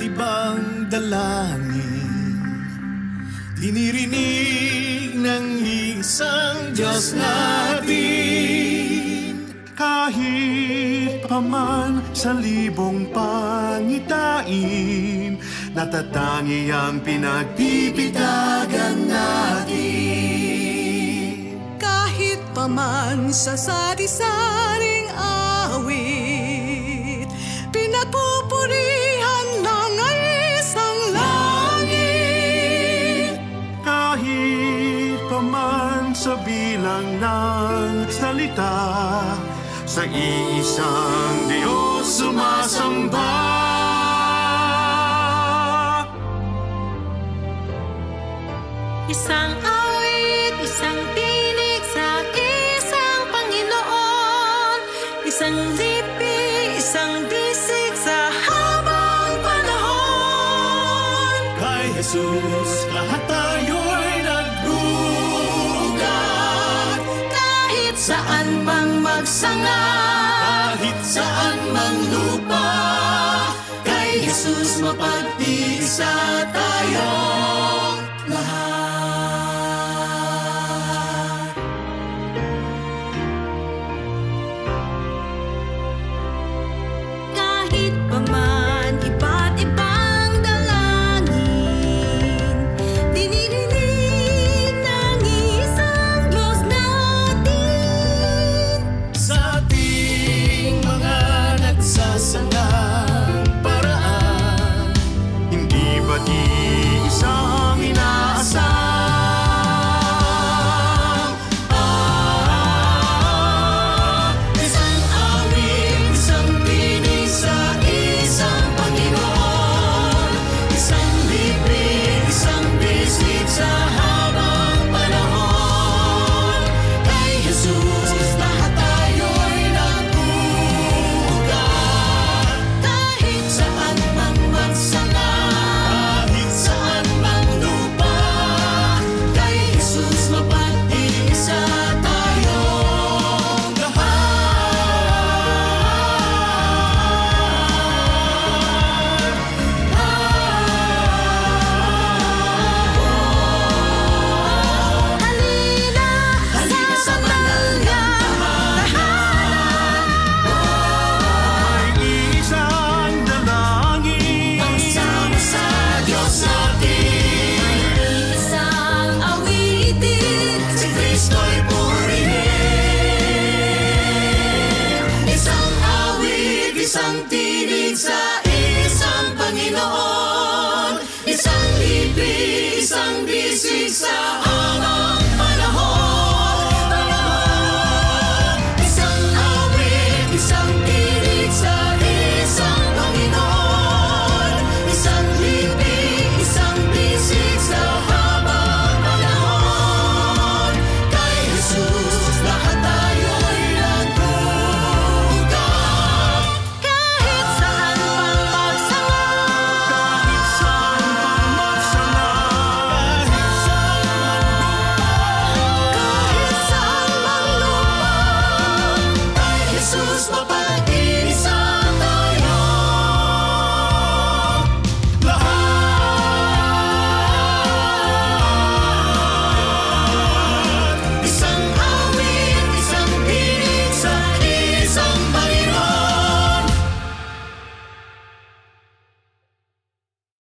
ibang dalangin. Dinirinig ng isang Diyos natin. Kahit paman sa libong pangitain Natatangi ang pinagbibitagan natin. Kahit paman sa sari-saring awit salita Sa iisang Diyos sumasamba. Isang awit, isang tinig sa isang Panginoon. Isang lipi, isang bisig sa habang panahon. Kay Jesus lahat saan mang magsanga Kahit saan mang lupa Kay Jesus mapag-isa tayo paradis. Isang tinig sa isang Panginoon Isang libri, isang bisig sa